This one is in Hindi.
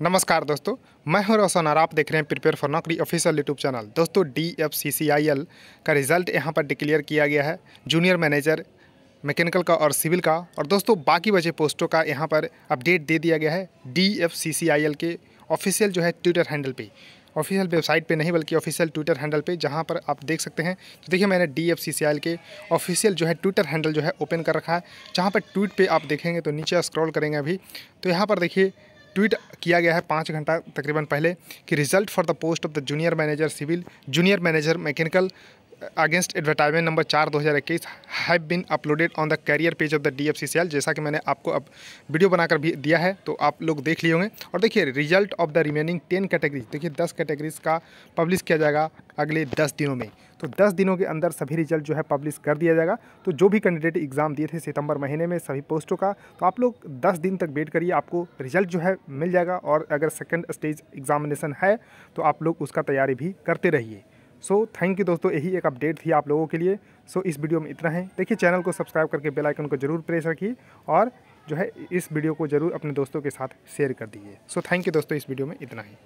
नमस्कार दोस्तों, मैं हूँ रोशन और आप देख रहे हैं prepare for Naukri official YouTube channel. दोस्तों D F C C I L का रिज़ल्ट यहाँ पर डिक्लेयर किया गया है, जूनियर मैनेजर, मैकेनिकल का और सिविल का। और दोस्तों, बाकी बचे पोस्टों का यहाँ पर अपडेट दे दिया गया है D F C C I L के ऑफिशियल जो है ट्विटर हैंडल पे। ऑफिशियल वेबसाइट पे नहीं, बल्कि ऑफिशियल ट्विटर हैंडल पे, जहाँ पर आप देख सकते हैं। तो देखिए, मैंने D F C C L के ऑफिशियल जो है ट्विटर हैंडल जो है ओपन कर रखा है। जहाँ पर ट्वीट पे आप देखेंगे तो नीचे स्क्रॉल करेंगे अभी। तो यहाँ पर देखिए ट्वीट किया गया है पाँच घंटा तकरीबन पहले कि result for the post of the junior manager civil, junior manager mechanical against advertisement number चार दो हज़ार इक्कीस have been uploaded on the career page of the D F C C L जैसा कि मैंने आपको अब वीडियो बनाकर भी दिया है तो आप लोग देख लिए होंगे। और देखिए result of the remaining ten categories देखिए, दस कैटेगरीज का पब्लिश किया जाएगा अगले दस दिनों में। तो दस दिनों के अंदर सभी रिज़ल्ट जो है पब्लिश कर दिया जाएगा। तो जो भी कैंडिडेट एग्ज़ाम दिए थे सितंबर महीने में, सभी पोस्टों का तो आप लोग दस दिन तक वेट करिए, आपको रिज़ल्ट जो है मिल जाएगा। और अगर सेकेंड स्टेज एग्जामिनेशन है तो आप लोग उसका तैयारी भी करते रहिए। सो थैंक यू दोस्तों यही एक अपडेट थी आप लोगों के लिए। सो so, इस वीडियो में इतना है। देखिए चैनल को सब्सक्राइब करके बेल आइकन को ज़रूर प्रेस रखिए और जो है इस वीडियो को ज़रूर अपने दोस्तों के साथ शेयर कर दीजिए। सो थैंक यू दोस्तों इस वीडियो में इतना ही।